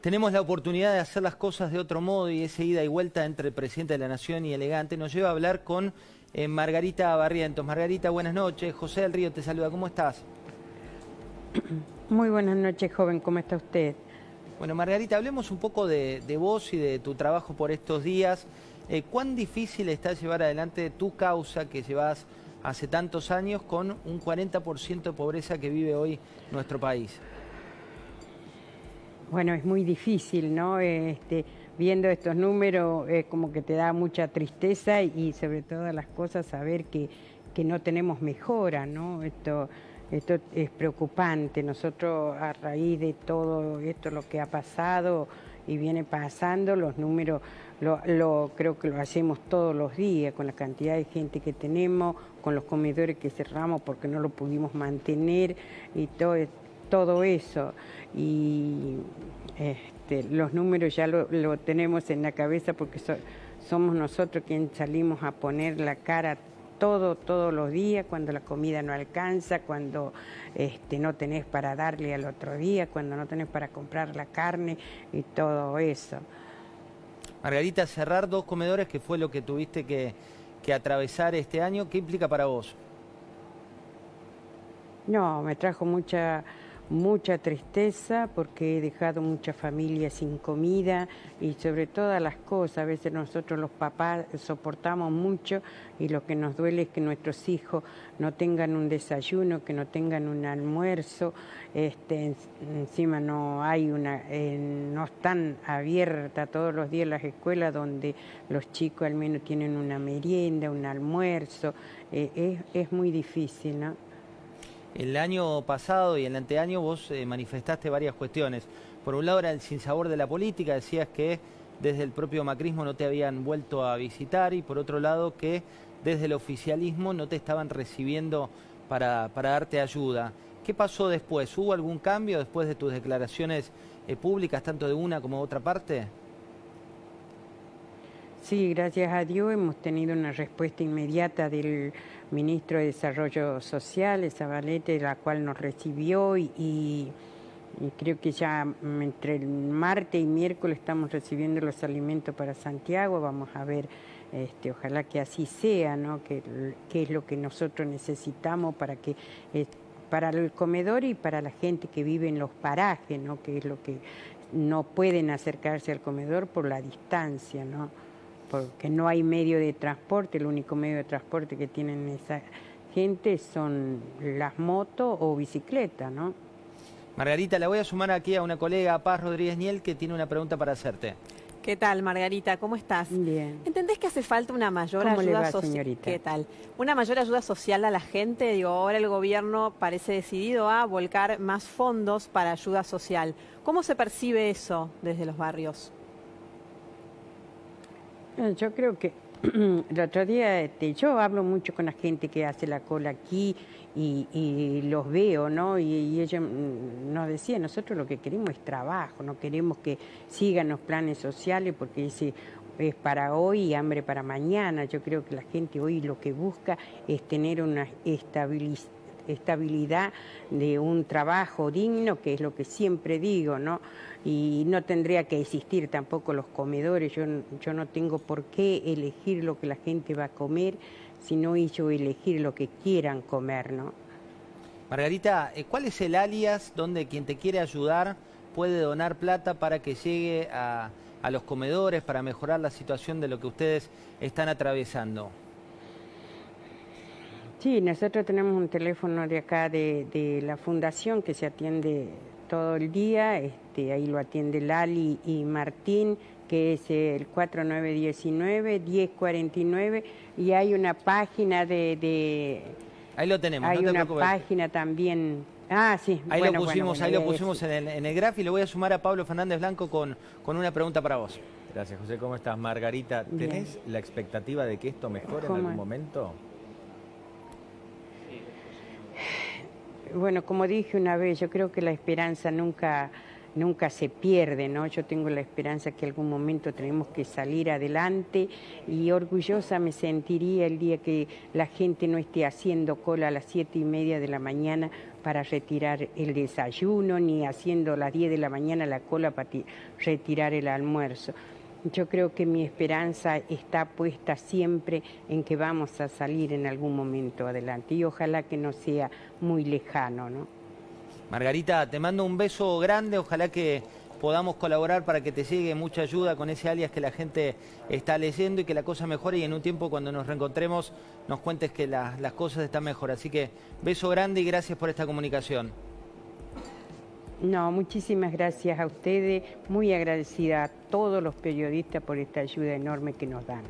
tenemos la oportunidad de hacer las cosas de otro modo y esa ida y vuelta entre el presidente de la Nación y Elegante nos lleva a hablar con eh, Margarita Barrientos. Margarita, buenas noches. José del Río te saluda. ¿Cómo estás? Muy buenas noches, joven. ¿Cómo está usted? Bueno, Margarita, hablemos un poco de, vos y de tu trabajo por estos días. Eh, ¿Cuán difícil está llevar adelante tu causa que llevas hace tantos años con un 40% de pobreza que vive hoy nuestro país? Bueno, es muy difícil, ¿no? Este, viendo estos números es como que te da mucha tristeza y sobre todas las cosas saber que, que no tenemos mejora, ¿no? Esto, esto es preocupante. Nosotros a raíz de todo esto lo que ha pasado y viene pasando, los números lo, lo, creo que lo hacemos todos los días con la cantidad de gente que tenemos, con los comedores que cerramos porque no lo pudimos mantener y todo, todo eso y este, los números ya lo, tenemos en la cabeza porque somos nosotros quienes salimos a poner la cara todo, todos los días, cuando la comida no alcanza, cuando este, no tenés para darle al otro día, cuando no tenés para comprar la carne y todo eso. Margarita, cerrar dos comedores, que fue lo que tuviste que, que atravesar este año, ¿qué implica para vos? No, me trajo mucha mucha tristeza porque he dejado mucha familia sin comida y sobre todas las cosas, a veces nosotros los papás soportamos mucho y lo que nos duele es que nuestros hijos no tengan un desayuno, que no tengan un almuerzo, este, encima no hay una, eh, no están abiertas todos los días las escuelas donde los chicos al menos tienen una merienda, un almuerzo, eh, es, es muy difícil, ¿no? El año pasado y el anteaño vos eh, manifestaste varias cuestiones. Por un lado era el sinsabor de la política, decías que desde el propio macrismo no te habían vuelto a visitar y por otro lado que desde el oficialismo no te estaban recibiendo para, darte ayuda. ¿Qué pasó después? ¿Hubo algún cambio después de tus declaraciones eh, públicas, tanto de una como de otra parte? Sí, gracias a Dios hemos tenido una respuesta inmediata del ministro de Desarrollo Social, Zabalete, la cual nos recibió y, creo que ya entre el martes y miércoles estamos recibiendo los alimentos para Santiago, vamos a ver, este, ojalá que así sea, ¿no? que, es lo que nosotros necesitamos para que... Eh, para el comedor y para la gente que vive en los parajes, ¿no? que es lo que no pueden acercarse al comedor por la distancia, ¿no? Porque no hay medio de transporte, el único medio de transporte que tienen esa gente son las motos o bicicletas, ¿no? Margarita, la voy a sumar aquí a una colega, Paz Rodríguez Niel, que tiene una pregunta para hacerte. ¿Qué tal, Margarita? ¿Cómo estás? Bien. ¿Entendés que hace falta una mayor ayuda social? ¿Qué tal? Una mayor ayuda social a la gente. Digo, ahora el gobierno parece decidido a volcar más fondos para ayuda social. ¿Cómo se percibe eso desde los barrios? Yo creo que el otro día este, yo hablo mucho con la gente que hace la cola aquí y, los veo, ¿no? Y, y, ella mm, nos decía, nosotros lo que queremos es trabajo, no queremos que sigan los planes sociales porque dice, es para hoy y hambre para mañana. Yo creo que la gente hoy lo que busca es tener una estabilidad estabilidad de un trabajo digno, que es lo que siempre digo, ¿no? Y no tendría que existir tampoco los comedores, yo, yo no tengo por qué elegir lo que la gente va a comer, sino ellos elegir lo que quieran comer, ¿no? Margarita, eh, ¿cuál es el alias donde quien te quiere ayudar puede donar plata para que llegue a, a los comedores, para mejorar la situación de lo que ustedes están atravesando? Sí, nosotros tenemos un teléfono de acá de, la fundación que se atiende todo el día, este, ahí lo atiende Lali y Martín, que es el 4919-1049, y hay una página de, Ahí lo tenemos, Hay una página también... Ah, sí. Ahí lo pusimos, ahí lo pusimos en el, en el graf y le voy a sumar a Pablo Fernández Blanco con, con una pregunta para vos. Gracias, José. ¿Cómo estás, Margarita? ¿Tenés la expectativa de que esto mejore en algún momento? Bueno, como dije una vez, yo creo que la esperanza nunca, nunca se pierde, ¿no? Yo tengo la esperanza que algún momento tenemos que salir adelante y orgullosa me sentiría el día que la gente no esté haciendo cola a las siete y media de la mañana para retirar el desayuno, ni haciendo a las 10 de la mañana la cola para retirar el almuerzo. Yo creo que mi esperanza está puesta siempre en que vamos a salir en algún momento adelante y ojalá que no sea muy lejano, ¿no? Margarita, te mando un beso grande, ojalá que podamos colaborar para que te llegue mucha ayuda con ese alias que la gente está leyendo y que la cosa mejore y en un tiempo cuando nos reencontremos nos cuentes que las cosas están mejor. Así que beso grande y gracias por esta comunicación. No, muchísimas gracias a ustedes, muy agradecida a todos los periodistas por esta ayuda enorme que nos dan.